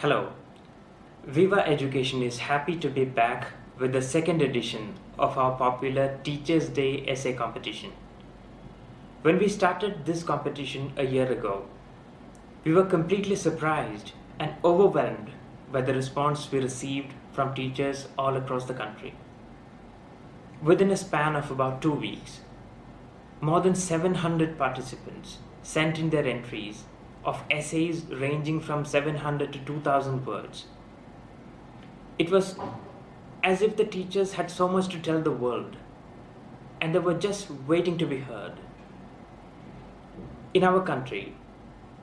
Hello. Viva Education is happy to be back with the second edition of our popular Teachers' Day essay competition. When we started this competition a year ago, we were completely surprised and overwhelmed by the response we received from teachers all across the country. Within a span of about two weeks, more than 700 participants sent in their entries of essays ranging from 700 to 2000 words. It was as if the teachers had so much to tell the world and they were just waiting to be heard. In our country,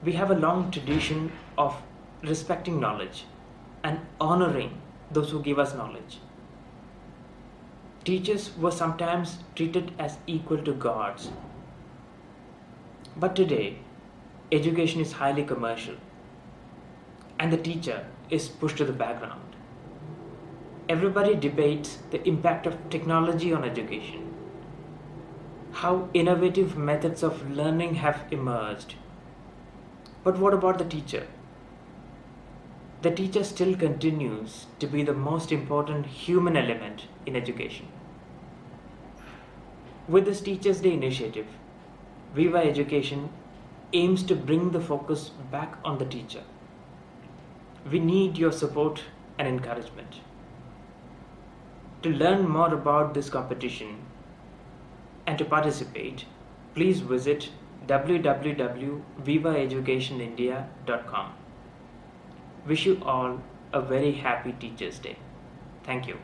we have a long tradition of respecting knowledge and honoring those who give us knowledge. Teachers were sometimes treated as equal to gods. But today, education is highly commercial and the teacher is pushed to the background. Everybody debates the impact of technology on education, how innovative methods of learning have emerged. But what about the teacher? The teacher still continues to be the most important human element in education. With this Teachers' Day initiative, Viva Education aims to bring the focus back on the teacher. We need your support and encouragement. To learn more about this competition and to participate, please visit www.vivaeducationindia.com. Wish you all a very happy Teachers' Day. Thank you.